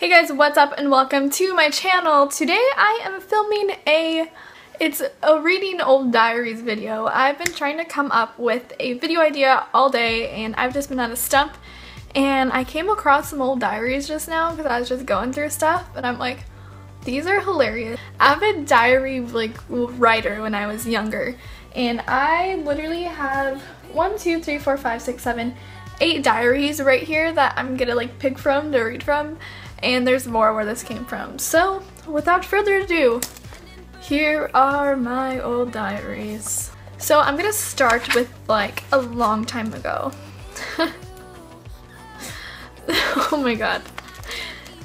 Hey guys, what's up and welcome to my channel. Today I am filming a, it's a reading old diaries video. I've been trying to come up with a video idea all day and I've just been on a stump and I came across some old diaries just now because I was just going through stuff and I'm like, these are hilarious. I'm diary like writer when I was younger and I literally have one, two, three, four, five, six, seven, eight diaries right here that I'm gonna like pick from to read from and there's more where this came from. So without further ado, here are my old diaries. So I'm gonna start with like a long time ago. oh my god.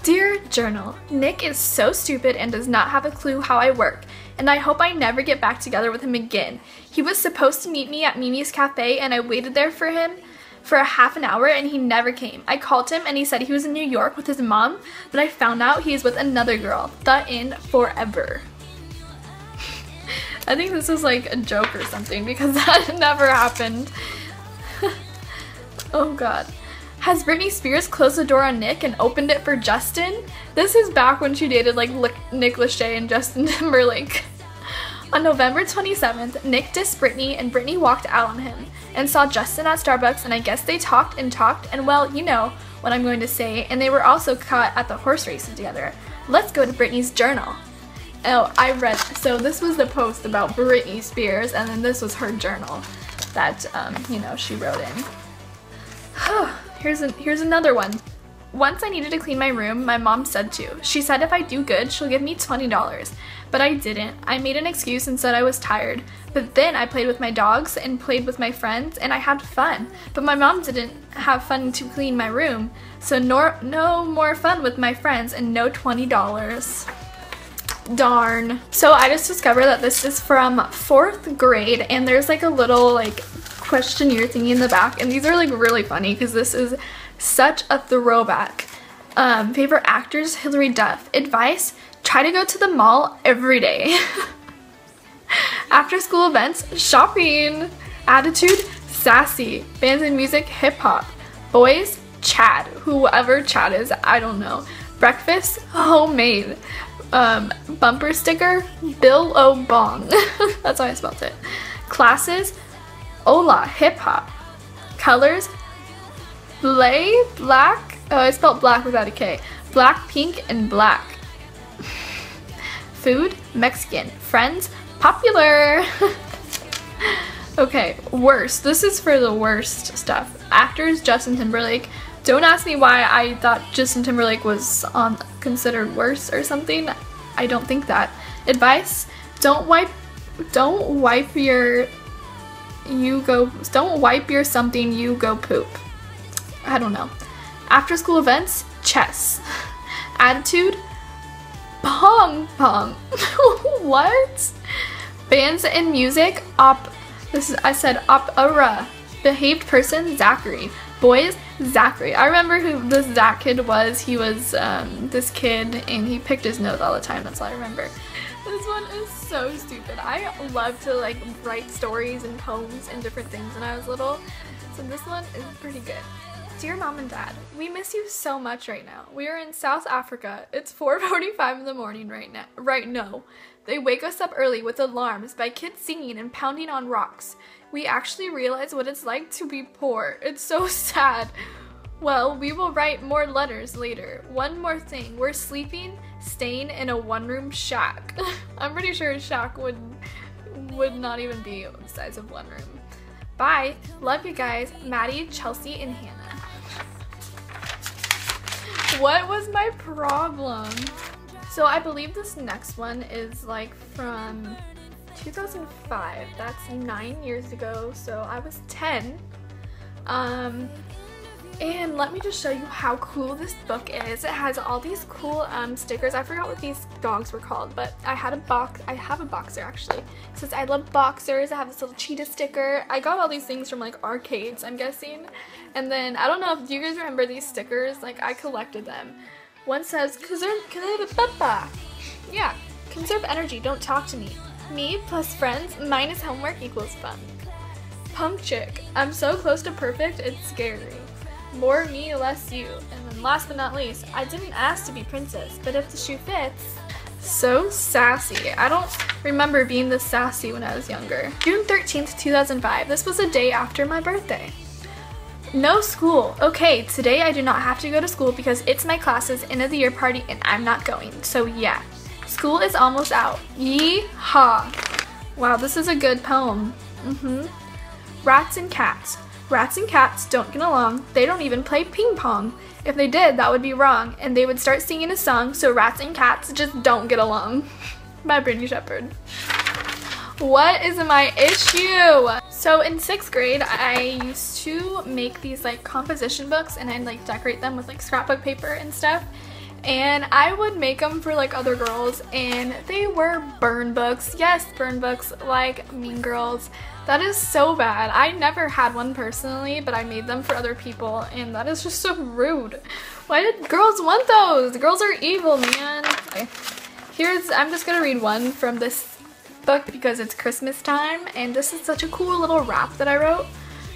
Dear Journal, Nick is so stupid and does not have a clue how I work, and I hope I never get back together with him again. He was supposed to meet me at Mimi's Cafe and I waited there for him for a half an hour and he never came. I called him and he said he was in New York with his mom, but I found out he is with another girl. The in forever. I think this is like a joke or something because that never happened. oh god. Has Britney Spears closed the door on Nick and opened it for Justin? This is back when she dated like Nick Lachey and Justin Timberlake. On November 27th, Nick dissed Britney and Britney walked out on him and saw Justin at Starbucks and I guess they talked and talked and well, you know what I'm going to say, and they were also caught at the horse races together. Let's go to Britney's journal. Oh, I read, so this was the post about Britney Spears and then this was her journal that, um, you know, she wrote in. here's, a, here's another one. Once I needed to clean my room, my mom said to. She said if I do good, she'll give me $20. But I didn't. I made an excuse and said I was tired. But then I played with my dogs and played with my friends and I had fun. But my mom didn't have fun to clean my room. So no, no more fun with my friends and no $20. Darn. So I just discovered that this is from fourth grade and there's like a little like questionnaire thingy in the back and these are like really funny because this is such a throwback. Um, favorite actors, Hilary Duff. Advice, try to go to the mall every day. After school events, shopping. Attitude, sassy. Bands and music, hip hop. Boys, Chad. Whoever Chad is, I don't know. Breakfast, homemade. Um, bumper sticker, Bill O Bong. That's how I spelled it. Classes, Ola, hip hop. Colors, Blay, black, oh I spelled black without a K. Black, pink, and black. Food, Mexican. Friends, popular. okay, worst. This is for the worst stuff. Actors, Justin Timberlake. Don't ask me why I thought Justin Timberlake was on considered worse or something. I don't think that. Advice, don't wipe don't wipe your you go don't wipe your something you go poop. I don't know. After school events, chess. Attitude, pong pong. what? Bands and music, op. This is I said opera. Behaved person, Zachary. Boys, Zachary. I remember who this Zach kid was. He was um, this kid and he picked his nose all the time. That's all I remember. This one is so stupid. I love to like write stories and poems and different things when I was little. So this one is pretty good. Dear Mom and Dad, we miss you so much right now. We are in South Africa. It's 4.45 in the morning right now. Right now. They wake us up early with alarms by kids singing and pounding on rocks. We actually realize what it's like to be poor. It's so sad. Well, we will write more letters later. One more thing. We're sleeping, staying in a one-room shack. I'm pretty sure a shack would would not even be the size of one room. Bye. Love you guys. Maddie, Chelsea, and Hannah. What was my problem? So I believe this next one is like from 2005. That's nine years ago. So I was 10. Um, and let me just show you how cool this book is. It has all these cool um, stickers. I forgot what these dogs were called, but I had a box. I have a boxer actually. It says I love boxers. I have this little cheetah sticker. I got all these things from like arcades, I'm guessing. And then I don't know if do you guys remember these stickers. Like I collected them. One says conserve, yeah, conserve energy. Don't talk to me. Me plus friends minus homework equals fun. Punk chick. I'm so close to perfect. It's scary. More me, less you. And then last but not least, I didn't ask to be princess, but if the shoe fits. So sassy. I don't remember being this sassy when I was younger. June 13th, 2005. This was a day after my birthday. No school. Okay, today I do not have to go to school because it's my class's end of the year party and I'm not going. So yeah, school is almost out. Yee-haw. Wow, this is a good poem. Mm-hmm. Rats and cats. Rats and cats don't get along. They don't even play ping pong. If they did, that would be wrong, and they would start singing a song so rats and cats just don't get along. By Brittany Shepard. What is my issue? So in sixth grade, I used to make these like composition books and I'd like decorate them with like scrapbook paper and stuff. And I would make them for like other girls and they were burn books. Yes, burn books like Mean Girls. That is so bad. I never had one personally, but I made them for other people and that is just so rude. Why did girls want those? Girls are evil, man. Okay. Here's, I'm just gonna read one from this book because it's Christmas time and this is such a cool little rap that I wrote.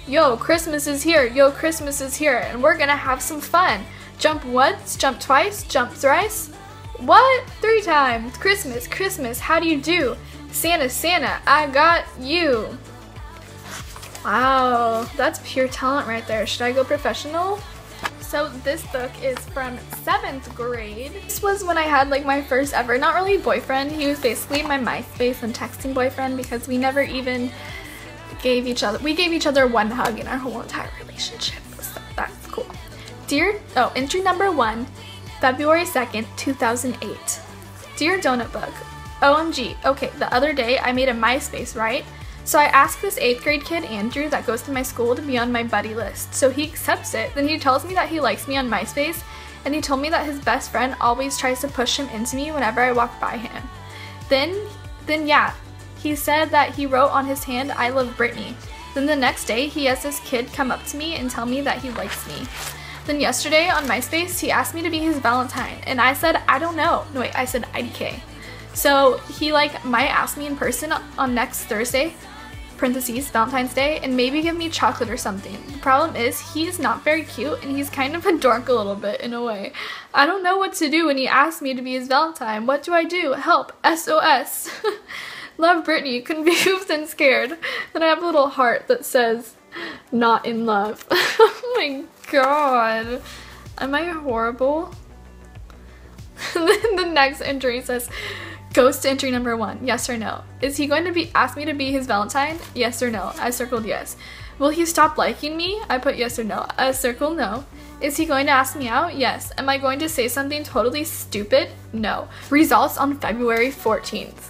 Yo, Christmas is here, yo, Christmas is here, and we're gonna have some fun. Jump once, jump twice, jump thrice. What? Three times. Christmas, Christmas, how do you do? Santa, Santa, I got you. Wow, that's pure talent right there. Should I go professional? So this book is from seventh grade. This was when I had like my first ever, not really boyfriend. He was basically my MySpace and texting boyfriend because we never even gave each other, we gave each other one hug in our whole entire relationship. Dear, oh, entry number one, February 2nd, 2008. Dear Donut Bug, OMG, okay, the other day I made a MySpace, right? So I asked this 8th grade kid, Andrew, that goes to my school to be on my buddy list. So he accepts it. Then he tells me that he likes me on MySpace, and he told me that his best friend always tries to push him into me whenever I walk by him. Then, then yeah, he said that he wrote on his hand, I love Brittany. Then the next day, he has this kid come up to me and tell me that he likes me. Then yesterday on MySpace, he asked me to be his Valentine, and I said, I don't know. No, wait, I said IDK. So he like might ask me in person on next Thursday parentheses, Valentine's Day, and maybe give me chocolate or something. The problem is, he's not very cute and he's kind of a dork a little bit in a way. I don't know what to do when he asks me to be his Valentine. What do I do? Help! SOS! Love Brittany, confused and scared. Then I have a little heart that says, not in love. oh my god. Am I horrible? then the next entry says, Ghost entry number one, yes or no. Is he going to be ask me to be his Valentine? Yes or no. I circled yes. Will he stop liking me? I put yes or no. I circled no. Is he going to ask me out? Yes. Am I going to say something totally stupid? No. Results on February 14th.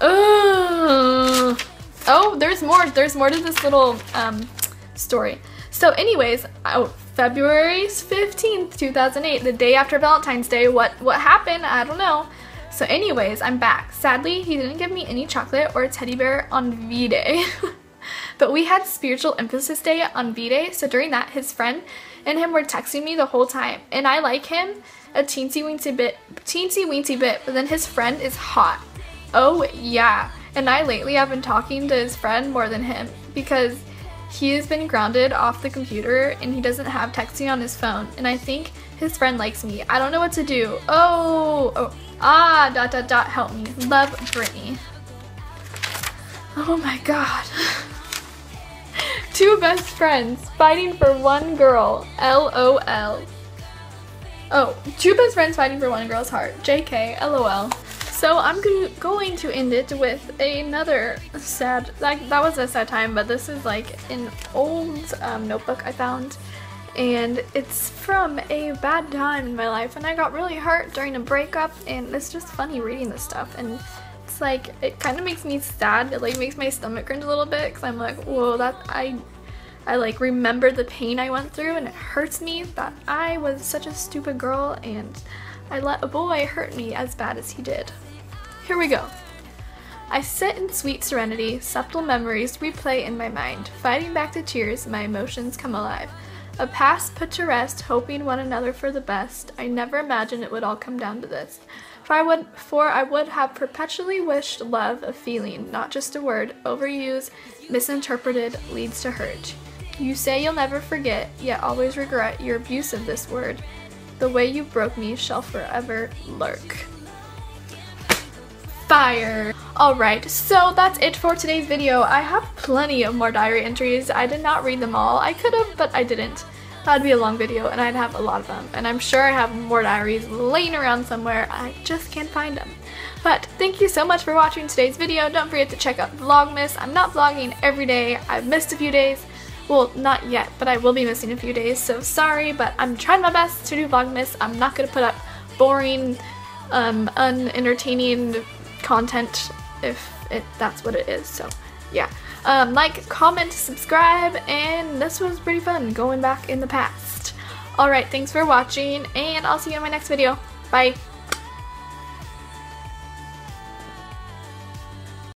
Ugh. Oh, there's more. There's more to this little um, story. So anyways, oh, February 15th, 2008, the day after Valentine's Day, what, what happened? I don't know. So anyways, I'm back. Sadly, he didn't give me any chocolate or a teddy bear on V-Day. but we had spiritual emphasis day on V-Day, so during that, his friend and him were texting me the whole time. And I like him a teensy weensy bit, teensy weensy bit, but then his friend is hot. Oh yeah. And I lately have been talking to his friend more than him because he has been grounded off the computer and he doesn't have texting on his phone. And I think his friend likes me. I don't know what to do. Oh, oh Ah, dot dot dot, help me. Love Brittany. Oh my god. Two best friends fighting for one girl. LOL. Oh, two best friends fighting for one girl's heart. JK, LOL. So I'm going to end it with another sad, like that was a sad time, but this is like an old um, notebook I found and it's from a bad time in my life and I got really hurt during a breakup and it's just funny reading this stuff and it's like it kind of makes me sad it like makes my stomach cringe a little bit because I'm like whoa that I I like remember the pain I went through and it hurts me that I was such a stupid girl and I let a boy hurt me as bad as he did. Here we go. I sit in sweet serenity, subtle memories replay in my mind. Fighting back the tears, my emotions come alive. A past put to rest, hoping one another for the best. I never imagined it would all come down to this. For I would, for I would have perpetually wished love a feeling, not just a word, overused, misinterpreted, leads to hurt. You say you'll never forget, yet always regret your abuse of this word. The way you broke me shall forever lurk. Fire! Alright, so that's it for today's video. I have plenty of more diary entries. I did not read them all. I could have, but I didn't. That'd be a long video and I'd have a lot of them. And I'm sure I have more diaries laying around somewhere. I just can't find them. But thank you so much for watching today's video. Don't forget to check out Vlogmas. I'm not vlogging every day. I've missed a few days. Well, not yet, but I will be missing a few days, so sorry, but I'm trying my best to do Vlogmas. I'm not going to put up boring, um, unentertaining content if it, that's what it is, so yeah. Um, like, comment, subscribe, and this was pretty fun, going back in the past. Alright, thanks for watching, and I'll see you in my next video. Bye!